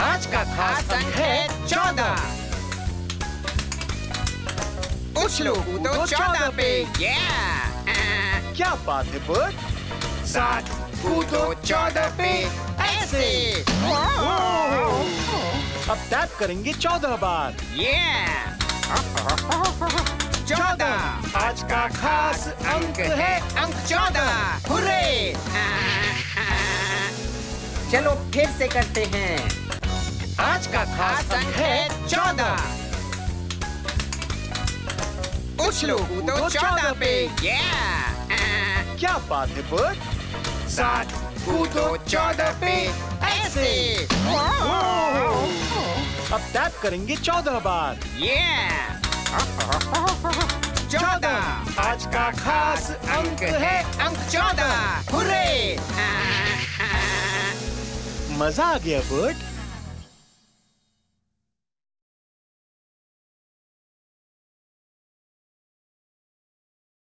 आज का खास अंक है चौदह। उछलो कूदो चौदह पे! क्या बात है बर्ट सात कूदो चौदह पे। ऐसे। अब टैप करेंगे चौदह बार। Yeah! चौदह। आज का खास अंक है अंक चौदह। हुर्रे। चलो फिर से करते हैं। आज का खास अंक है चौदह। उछलो कूदो चौदह पे। yeah! क्या बात है बर्ट सात कूदो चौदह पे। ऐसे। अब टैप करेंगे चौदह बार। Yeah! चौदह। आज का खास अंक है। अंक चौदह। हुर्रे मज़ा आ गया बर्ट